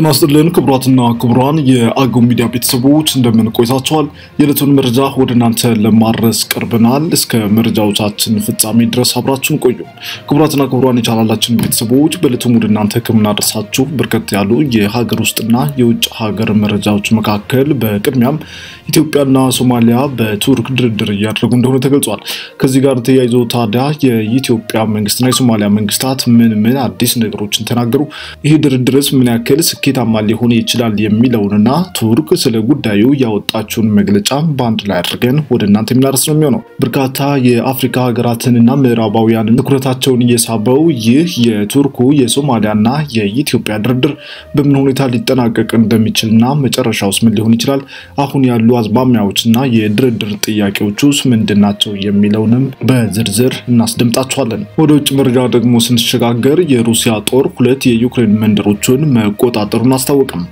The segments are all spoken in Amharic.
ጤና ይስጥልን ክቡራትና ክቡራን የአገው ሚዲያ ቤተሰቦች እንደምን ቆይታችኋል? የዕለቱን መረጃ ወደ እናንተ ለማድረስ ቀርበናል። እስከ መረጃዎቻችን ፍጻሜ ድረስ አብራችሁን ቆዩ። ክቡራትና ክቡራን የቻናላችን ቤተሰቦች በዕለቱም ወደ እናንተ ከምናደርሳችሁ በርከት ያሉ የሀገር ውስጥና የውጭ ሀገር መረጃዎች መካከል በቅድሚያም ኢትዮጵያና ሶማሊያ በቱርክ ድርድር እያደረጉ እንደሆነ ተገልጿል። ከዚህ ጋር ተያይዞ ታዲያ የኢትዮጵያ መንግስትና የሶማሊያ መንግስታት ምን ምን አዲስ ነገሮችን ተናገሩ? ይህ ድርድርስ ምን ያክል ስኬታማ ሊሆን ይችላል የሚለውንና ቱርክ ስለ ጉዳዩ ያወጣችውን መግለጫ በአንድ ላይ አድርገን ወደ እናንተ የምናደርስ ነው የሚሆነው። በርካታ የአፍሪካ ሀገራትንና ምዕራባውያንን ትኩረታቸውን እየሳበው ይህ የቱርኩ የሶማሊያና የኢትዮጵያ ድርድር በምን ሁኔታ ሊጠናቀቅ እንደሚችልና መጨረሻውስ ምን ሊሆን ይችላል፣ አሁን ያሉ አዝማሚያዎችና የድርድር ጥያቄዎቹስ ምንድን ናቸው የሚለውንም በዝርዝር እናስደምጣችኋለን። ወደ ውጭ መረጃ ደግሞ ስንሸጋገር የሩሲያ ጦር ሁለት የዩክሬን መንደሮችን መቆጣጠሩን አስታወቀም።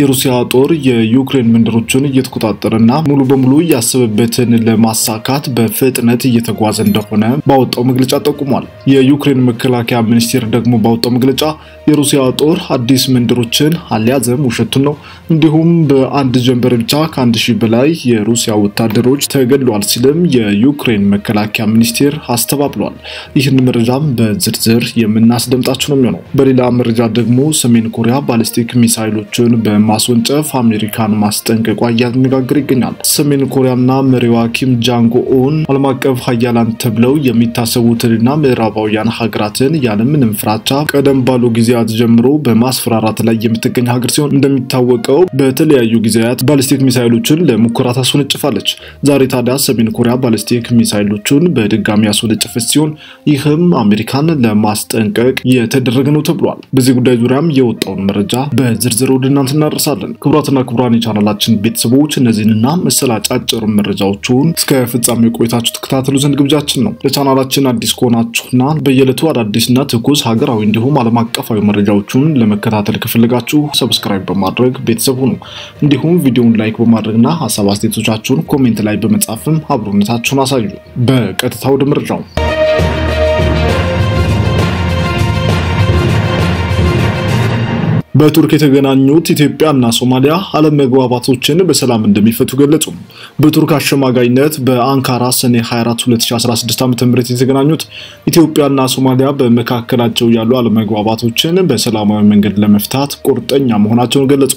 የሩሲያ ጦር የዩክሬን መንደሮችን እየተቆጣጠረና ሙሉ በሙሉ ያሰበበትን ለማሳካት በፍጥነት እየተጓዘ እንደሆነ ባወጣው መግለጫ ጠቁሟል። የዩክሬን መከላከያ ሚኒስቴር ደግሞ ባወጣው መግለጫ የሩሲያ ጦር አዲስ መንደሮችን አልያዘም፣ ውሸቱን ነው፣ እንዲሁም በአንድ ጀንበር ብቻ ከአንድ ሺህ በላይ የሩሲያ ወታደሮች ተገድለዋል ሲልም የዩክሬን መከላከያ ሚኒስቴር አስተባብሏል። ይህን መረጃም በዝርዝር የምናስደምጣችሁ ነው የሚሆነው። በሌላ መረጃ ደግሞ ሰሜን ኮሪያ ባሊስቲክ ሚሳይሎችን በማስወንጨፍ አሜሪካን ማስጠንቀቋ እያነጋገረ ይገኛል። ሰሜን ኮሪያና መሪዋ ኪም ጃንግ ኡን ዓለም አቀፍ ሀያላን ተብለው የሚታሰቡትንና ምዕራባውያን ሀገራትን ያለምንም ፍራቻ ቀደም ባሉ ጊዜያት ጀምሮ በማስፈራራት ላይ የምትገኝ ሀገር ሲሆን እንደሚታወቀው በተለያዩ ጊዜያት ባሊስቲክ ሚሳይሎችን ለሙከራ ታስወነጭፋለች። ዛሬ ታዲያ ሰሜን ኮሪያ ባሊስቲክ ሚሳይሎችን በድጋሚ ያስወነጨፈች ሲሆን ይህም አሜሪካን ለማስጠንቀቅ የተደረገ ነው ተብሏል። በዚህ ጉዳይ ዙሪያም የወጣውን መረጃ በዝርዝር ወደ እናንተ እናደርሳለን። ክቡራትና ክቡራን የቻናላችን ቤተሰቦች እነዚህንና መሰል አጫጭር መረጃዎቹን እስከ ፍጻሜ ቆይታችሁ ተከታተሉ ዘንድ ግብዣችን ነው። ለቻናላችን አዲስ ከሆናችሁና በየዕለቱ አዳዲስና ትኩስ ሀገራዊ እንዲሁም ዓለም አቀፋዊ መረጃዎቹን ለመከታተል ከፈለጋችሁ subscribe በማድረግ ቤተሰብ ሁኑ። እንዲሁም ቪዲዮውን like በማድረግና ሀሳብ አስተያየቶቻችሁን comment ላይ በመጻፍም አብሮነታችሁን አሳዩ። በቀጥታ ወደ መረጃው በቱርክ የተገናኙት ኢትዮጵያና ሶማሊያ አለመግባባቶችን በሰላም እንደሚፈቱ ገለጹ። በቱርክ አሸማጋይነት በአንካራ ሰኔ 24 2016 ዓ.ም የተገናኙት ኢትዮጵያና ሶማሊያ በመካከላቸው ያሉ አለመግባባቶችን በሰላማዊ መንገድ ለመፍታት ቁርጠኛ መሆናቸውን ገለጹ።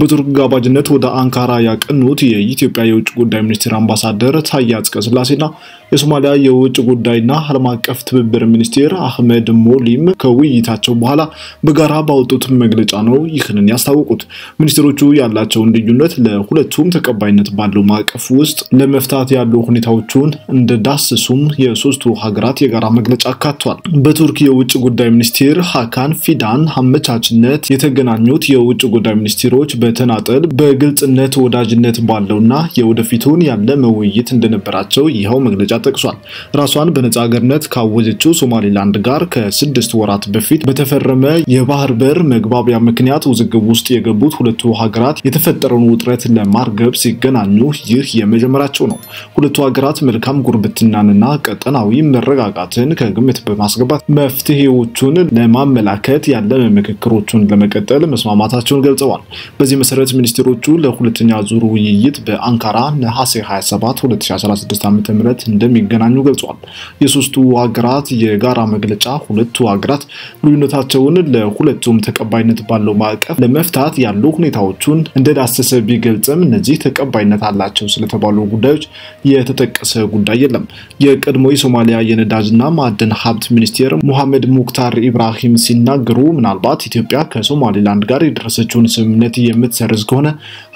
በቱርክ ጋባዥነት ወደ አንካራ ያቀኑት የኢትዮጵያ የውጭ ጉዳይ ሚኒስቴር አምባሳደር ታዬ አጽቀሥላሴና የሶማሊያ የውጭ ጉዳይና ዓለም አቀፍ ትብብር ሚኒስቴር አህመድ ሞሊም ከውይይታቸው በኋላ በጋራ ባወጡት መግለጫ ነው ይህንን ያስታወቁት። ሚኒስትሮቹ ያላቸውን ልዩነት ለሁለቱም ተቀባይነት ባለው ማዕቀፍ ውስጥ ለመፍታት ያሉ ሁኔታዎቹን እንደዳሰሱም የሶስቱ ሀገራት የጋራ መግለጫ አካቷል። በቱርክ የውጭ ጉዳይ ሚኒስቴር ሀካን ፊዳን አመቻችነት የተገናኙት የውጭ ጉዳይ ሚኒስቴሮች በተናጠል በግልጽነት ወዳጅነት ባለውና የወደፊቱን ያለመ ውይይት እንደነበራቸው ይኸው መግለጫ ጠቅሷል። ራሷን በነጻ ሀገርነት ካወጀችው ሶማሌላንድ ጋር ከስድስት ወራት በፊት በተፈረመ የባህር በር መግባቢያ ምክንያት ውዝግብ ውስጥ የገቡት ሁለቱ ሀገራት የተፈጠረውን ውጥረት ለማርገብ ሲገናኙ ይህ የመጀመሪያቸው ነው። ሁለቱ ሀገራት መልካም ጉርብትናንና ቀጠናዊ መረጋጋትን ከግምት በማስገባት መፍትሄዎቹን ለማመላከት ያለመ ምክክሮቹን ለመቀጠል መስማማታቸውን ገልጸዋል። በዚህ መሰረት ሚኒስትሮቹ ለሁለተኛ ዙር ውይይት በአንካራ ነሐሴ 27 2016 ዓ ም እንደሚገናኙ ገልጿል። የሶስቱ ሀገራት የጋራ መግለጫ ሁለቱ ሀገራት ልዩነታቸውን ለሁለቱም ተቀባይነት ባለው ማዕቀፍ ለመፍታት ያሉ ሁኔታዎቹን እንደዳሰሰ ቢገልጽም እነዚህ ተቀባይነት አላቸው ስለተባሉ ጉዳዮች የተጠቀሰ ጉዳይ የለም። የቀድሞ የሶማሊያ የነዳጅና ማዕድን ሀብት ሚኒስቴር ሙሐመድ ሙክታር ኢብራሂም ሲናገሩ ምናልባት ኢትዮጵያ ከሶማሌላንድ ጋር የደረሰችውን ስምምነት የምትሰርዝ ከሆነ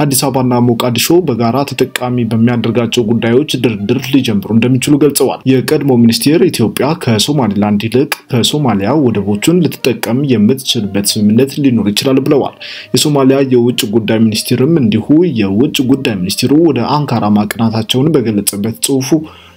አዲስ አበባና ሞቃዲሾ በጋራ ተጠቃሚ በሚያደርጋቸው ጉዳዮች ድርድር ሊጀምሩ እንደሚችሉ ገልጸዋል። የቀድሞ ሚኒስቴር ኢትዮጵያ ከሶማሌላንድ ይልቅ ከሶማሊያ ወደቦቹን ልትጠቀም የምትችልበት ስምምነት ሊኖር ይችላል ብለዋል። የሶማሊያ የውጭ ጉዳይ ሚኒስትርም እንዲሁ የውጭ ጉዳይ ሚኒስትሩ ወደ አንካራ ማቅናታቸውን በገለጸበት ጽሁፉ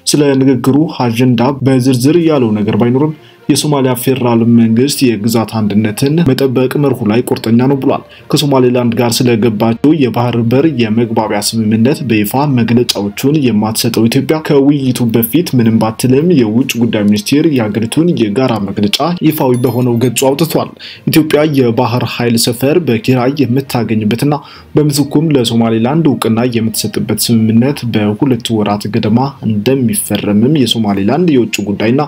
ስለ ንግግሩ አጀንዳ በዝርዝር ያለው ነገር ባይኖርም የሶማሊያ ፌዴራል መንግስት የግዛት አንድነትን መጠበቅ መርሁ ላይ ቁርጠኛ ነው ብሏል። ከሶማሌላንድ ጋር ስለገባቸው የባህር በር የመግባቢያ ስምምነት በይፋ መግለጫዎቹን የማትሰጠው ኢትዮጵያ ከውይይቱ በፊት ምንም ባትልም የውጭ ጉዳይ ሚኒስቴር የሀገሪቱን የጋራ መግለጫ ይፋዊ በሆነው ገጹ አውጥቷል። ኢትዮጵያ የባህር ኃይል ሰፈር በኪራይ የምታገኝበትና በምትኩም ለሶማሌላንድ እውቅና የምትሰጥበት ስምምነት በሁለት ወራት ገደማ እንደሚፈረምም የሶማሌላንድ የውጭ ጉዳይና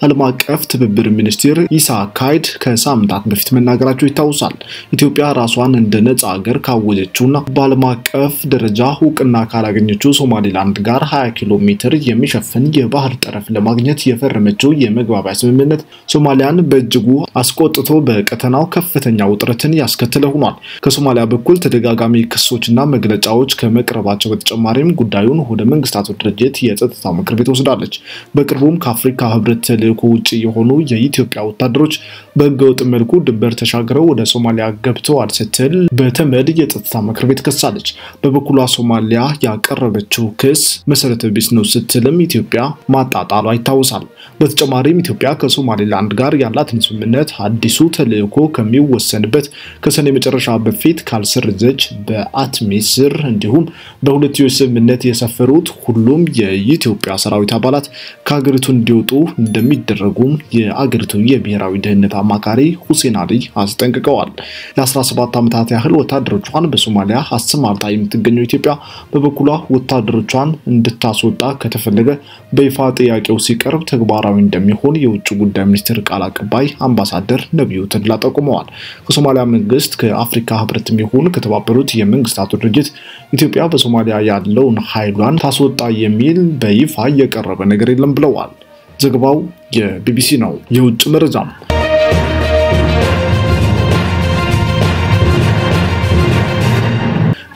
ዓለም አቀፍ ትብብር ሚኒስትር ኢሳ ካይድ ከሳምንታት በፊት መናገራቸው ይታወሳል። ኢትዮጵያ ራሷን እንደ ነጻ ሀገር ካወጀችውና በዓለም አቀፍ ደረጃ እውቅና ካላገኘችው ሶማሌላንድ ጋር 20 ኪሎ ሜትር የሚሸፍን የባህር ጠረፍ ለማግኘት የፈረመችው የመግባቢያ ስምምነት ሶማሊያን በእጅጉ አስቆጥቶ በቀጠናው ከፍተኛ ውጥረትን ያስከተለ ሆኗል። ከሶማሊያ በኩል ተደጋጋሚ ክሶችና መግለጫዎች ከመቅረባቸው በተጨማሪም ጉዳዩን ወደ መንግስታቱ ድርጅት የጸጥታ ምክር ቤት ወስዳለች። በቅርቡም ከአፍሪካ ህብረት ተልዕኮ ውጭ የሆኑ የኢትዮጵያ ወታደሮች በህገወጥ መልኩ ድንበር ተሻግረው ወደ ሶማሊያ ገብተዋል ስትል በተመድ የጸጥታ ምክር ቤት ከሳለች። በበኩሏ ሶማሊያ ያቀረበችው ክስ መሰረተ ቢስ ነው ስትልም ኢትዮጵያ ማጣጣሏ ይታወሳል። በተጨማሪም ኢትዮጵያ ከሶማሌላንድ ጋር ያላትን ስምምነት አዲሱ ተልዕኮ ከሚወሰንበት ከሰኔ መጨረሻ በፊት ካልሰረዘች በአትሚስ ስር እንዲሁም በሁለትዮሽ ስምምነት የሰፈሩት ሁሉም የኢትዮጵያ ሰራዊት አባላት ከሀገሪቱ እንዲወጡ እንደሚደረጉም የአገሪቱ የብሔራዊ ደህንነት አማካሪ ሁሴን አሊ አስጠንቅቀዋል። ለ17 ዓመታት ያህል ወታደሮቿን በሶማሊያ አሰማርታ የምትገኘው ኢትዮጵያ በበኩሏ ወታደሮቿን እንድታስወጣ ከተፈለገ በይፋ ጥያቄው ሲቀርብ ተግባራዊ እንደሚሆን የውጭ ጉዳይ ሚኒስትር ቃል አቀባይ አምባሳደር ነቢዩ ተድላ ጠቁመዋል። ከሶማሊያ መንግስት ከአፍሪካ ህብረትም ይሁን ከተባበሩት የመንግስታቱ ድርጅት ኢትዮጵያ በሶማሊያ ያለውን ኃይሏን ታስወጣ የሚል በይፋ የቀረበ ነገር የለም ብለዋል። ዘገባው የቢቢሲ ነው። የውጭ መረጃ ነው።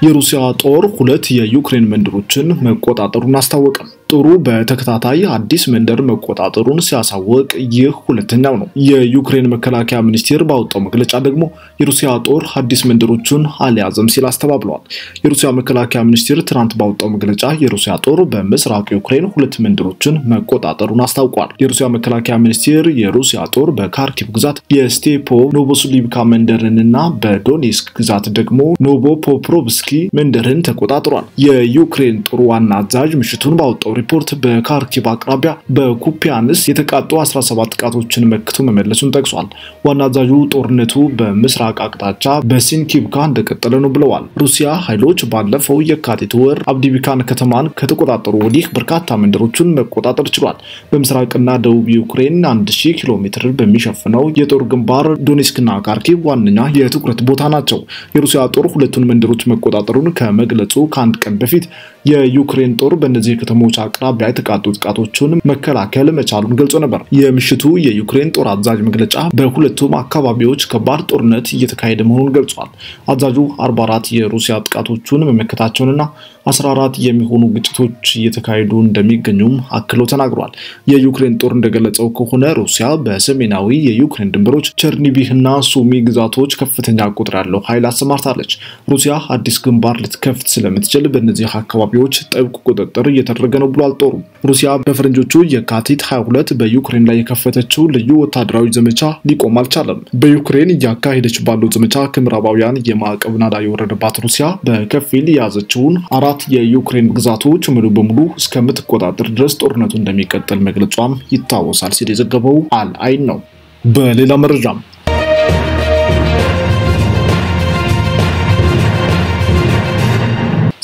የሩሲያ ጦር ሁለት የዩክሬን መንደሮችን መቆጣጠሩን አስታወቀ። ጦሩ በተከታታይ አዲስ መንደር መቆጣጠሩን ሲያሳወቅ ይህ ሁለተኛው ነው። የዩክሬን መከላከያ ሚኒስቴር ባወጣው መግለጫ ደግሞ የሩሲያ ጦር አዲስ መንደሮቹን አልያዘም ሲል አስተባብለዋል። የሩሲያ መከላከያ ሚኒስቴር ትናንት ባወጣው መግለጫ የሩሲያ ጦር በምስራቅ ዩክሬን ሁለት መንደሮችን መቆጣጠሩን አስታውቋል። የሩሲያ መከላከያ ሚኒስቴር የሩሲያ ጦር በካርኪቭ ግዛት የስቴፖ ኖቮስሊቭካ መንደርንና በዶኔስክ ግዛት ደግሞ ኖቮፖፕሮቭስኪ መንደርን ተቆጣጥሯል። የዩክሬን ጦር ዋና አዛዥ ምሽቱን ባወጣው ሪፖርት በካርኪቭ አቅራቢያ በኩፒያንስ የተቃጡ 17 ጥቃቶችን መክቶ መመለሱን ጠቅሷል። ዋና አዛዡ ጦርነቱ በምስራቅ አቅጣጫ በሲንኪቭካ እንደቀጠለ ነው ብለዋል። ሩሲያ ኃይሎች ባለፈው የካቲት ወር አብዲቪካን ከተማን ከተቆጣጠሩ ወዲህ በርካታ መንደሮችን መቆጣጠር ችሏል። በምስራቅና ደቡብ ዩክሬን 1000 ኪሎ ሜትር በሚሸፍነው የጦር ግንባር ዶኔስክና ካርኪቭ ዋነኛ የትኩረት ቦታ ናቸው። የሩሲያ ጦር ሁለቱን መንደሮች መቆጣጠሩን ከመግለጹ ከአንድ ቀን በፊት የዩክሬን ጦር በእነዚህ ከተሞች አቅራቢያ የተቃጡ ጥቃቶችን መከላከል መቻሉን ገልጾ ነበር። የምሽቱ የዩክሬን ጦር አዛዥ መግለጫ በሁለቱም አካባቢዎች ከባድ ጦርነት እየተካሄደ መሆኑን ገልጿል። አዛዡ 44 የሩሲያ ጥቃቶቹን መመከታቸውንና 14 የሚሆኑ ግጭቶች እየተካሄዱ እንደሚገኙም አክሎ ተናግሯል። የዩክሬን ጦር እንደገለጸው ከሆነ ሩሲያ በሰሜናዊ የዩክሬን ድንበሮች ቸርኒቢህና ሱሚ ግዛቶች ከፍተኛ ቁጥር ያለው ኃይል አሰማርታለች። ሩሲያ አዲስ ግንባር ልትከፍት ስለምትችል በእነዚህ አካባቢዎች ጥብቅ ቁጥጥር እየተደረገ ነው ብሏል። ጦሩ ሩሲያ በፈረንጆቹ የካቲት 22 በዩክሬን ላይ የከፈተችው ልዩ ወታደራዊ ዘመቻ ሊቆም አልቻለም። በዩክሬን እያካሄደች ባለው ዘመቻ ከምዕራባውያን የማዕቀብ ናዳ የወረደባት ሩሲያ በከፊል የያዘችውን አራት የዩክሬን ግዛቶች ሙሉ በሙሉ እስከምትቆጣጠር ድረስ ጦርነቱ እንደሚቀጥል መግለጿም ይታወሳል ሲል የዘገበው አል አይን ነው። በሌላ መረጃም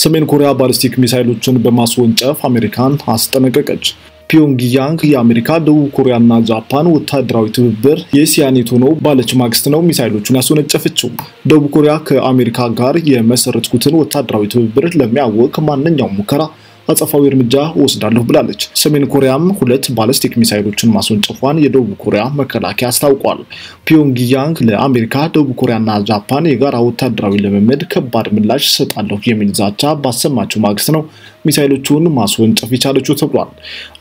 ሰሜን ኮሪያ ባሊስቲክ ሚሳይሎችን በማስወንጨፍ አሜሪካን አስጠነቀቀች። ፒዮንግያንግ የአሜሪካ ደቡብ ኮሪያና ጃፓን ወታደራዊ ትብብር ኔቶ ነው ባለች ማግስት ነው ሚሳይሎቹን ያስወነጨፈችው። ደቡብ ኮሪያ ከአሜሪካ ጋር የመሰረትኩትን ወታደራዊ ትብብር ለሚያውክ ማንኛውም ሙከራ አጸፋዊ እርምጃ ወስዳለሁ ብላለች። ሰሜን ኮሪያም ሁለት ባለስቲክ ሚሳይሎችን ማስወንጨፏን የደቡብ ኮሪያ መከላከያ አስታውቋል። ፒዮንግያንግ ለአሜሪካ፣ ደቡብ ኮሪያና ጃፓን የጋራ ወታደራዊ ልምምድ ከባድ ምላሽ ሰጣለሁ የሚል ዛቻ ባሰማችው ማግስት ነው ሚሳይሎቹን ማስወንጨፍ የቻለችው ተብሏል።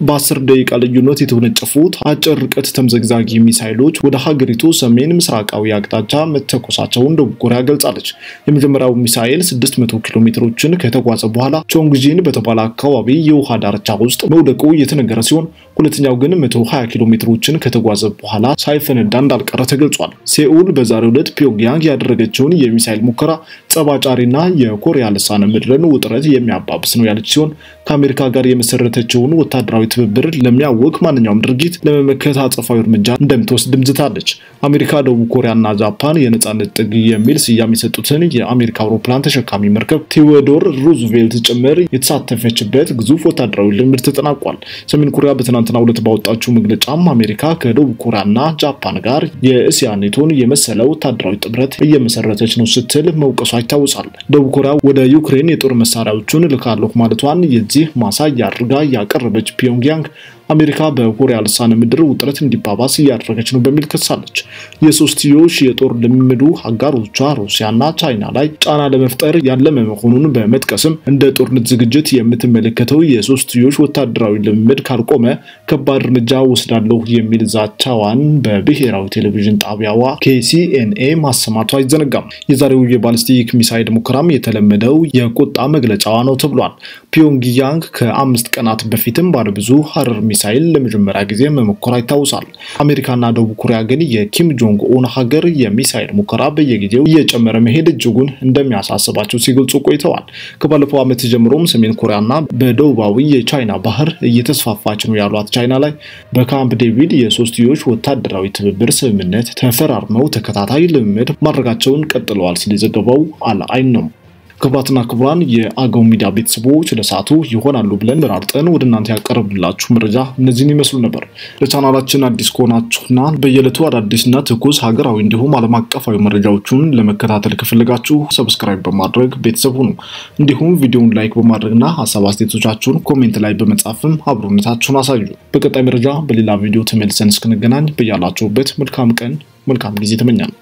በአስር ደቂቃ ልዩነት የተወነጨፉት አጭር ርቀት ተምዘግዛጊ ሚሳይሎች ወደ ሀገሪቱ ሰሜን ምስራቃዊ አቅጣጫ መተኮሳቸውን ደቡብ ኮሪያ ገልጻለች። የመጀመሪያው ሚሳይል 600 ኪሎ ሜትሮችን ከተጓዘ በኋላ ቾንግጂን በተባለ አካባቢ የውሃ ዳርቻ ውስጥ መውደቁ የተነገረ ሲሆን ሁለተኛው ግን 120 ኪሎ ሜትሮችን ከተጓዘ በኋላ ሳይፈነዳ እንዳልቀረ ተገልጿል። ሴኡል በዛሬው ዕለት ፒዮንግያንግ ያደረገችውን የሚሳይል ሙከራ ጸብ አጫሪና የኮሪያ ልሳነ ምድርን ውጥረት የሚያባብስ ነው ያለች ሲሆን ከአሜሪካ ጋር የመሰረተችውን ወታደራዊ ትብብር ለሚያውክ ማንኛውም ድርጊት ለመመከት አጸፋዊ እርምጃ እንደምትወስድ ዝታለች። አሜሪካ፣ ደቡብ ኮሪያና ጃፓን የነጻነት ጥግ የሚል ስያሜ የሰጡትን የአሜሪካ አውሮፕላን ተሸካሚ መርከብ ቴዎዶር ሩዝቬልት ጭምር የተሳተፈችበት ግዙፍ ወታደራዊ ልምምድ ተጠናቋል። ሰሜን ኮሪያ በትናንትናው ዕለት ባወጣችው መግለጫም አሜሪካ ከደቡብ ኮሪያና ጃፓን ጋር የእስያ ኔቶን የመሰለ ወታደራዊ ጥምረት እየመሰረተች ነው ስትል መውቀሷ ይታወሳል። ደቡብ ኮሪያ ወደ ዩክሬን የጦር መሳሪያዎቹን ልካለሁ ማለቷን የዚህ ማሳያ አድርጋ ያቀረበች ፒዮንግያንግ አሜሪካ በኮሪያ ልሳነ ምድር ውጥረት እንዲባባስ እያደረገች ነው በሚል ከሳለች። የሶስትዮሽ የጦር ልምምዱ አጋሮቿ ሩሲያና ቻይና ላይ ጫና ለመፍጠር ያለመ መሆኑን በመጥቀስም እንደ ጦርነት ዝግጅት የምትመለከተው የሶስትዮሽ ወታደራዊ ልምምድ ካልቆመ ከባድ እርምጃ ወስዳለሁ የሚል ዛቻዋን በብሔራዊ ቴሌቪዥን ጣቢያዋ KCNA ማሰማቷ አይዘነጋም። የዛሬው የባሊስቲክ ሚሳይል ሙከራም የተለመደው የቁጣ መግለጫዋ ነው ተብሏል። ፒዮንግያንግ ከአምስት ቀናት በፊትም ባለብዙ አረር ሚሳይል ለመጀመሪያ ጊዜ መሞከሯ ይታወሳል። አሜሪካና ደቡብ ኮሪያ ግን የኪም ጆንግ ኡን ሀገር የሚሳይል ሙከራ በየጊዜው እየጨመረ መሄድ እጅጉን እንደሚያሳስባቸው ሲገልጹ ቆይተዋል። ከባለፈው ዓመት ጀምሮም ሰሜን ኮሪያና በደቡባዊ የቻይና ባህር እየተስፋፋች ነው ያሏት ቻይና ላይ በካምፕ ዴቪድ የሶስትዮሽ ወታደራዊ ትብብር ስምምነት ተፈራርመው ተከታታይ ልምምድ ማድረጋቸውን ቀጥለዋል ሲል የዘገበው አልአይን ነው። ክቡራትና ክቡራን የአገው ሚዲያ ቤተሰቦች ለሰዓቱ ይሆናሉ ብለን መራርጠን ወደ እናንተ ያቀረብንላችሁ መረጃ እነዚህን ይመስሉ ነበር። ለቻናላችን አዲስ ከሆናችሁና በየዕለቱ አዳዲስና ትኩስ ሀገራዊ እንዲሁም ዓለም አቀፋዊ መረጃዎቹን ለመከታተል ከፈለጋችሁ subscribe በማድረግ ቤተሰብ ሁኑ። እንዲሁም ቪዲዮውን like በማድረግና ሀሳብ አስተያየቶቻችሁን comment ላይ በመጻፍም አብሮነታችሁን አሳዩ። በቀጣይ መረጃ በሌላ ቪዲዮ ተመልሰን እስክንገናኝ በያላችሁበት መልካም ቀን መልካም ጊዜ ተመኛል።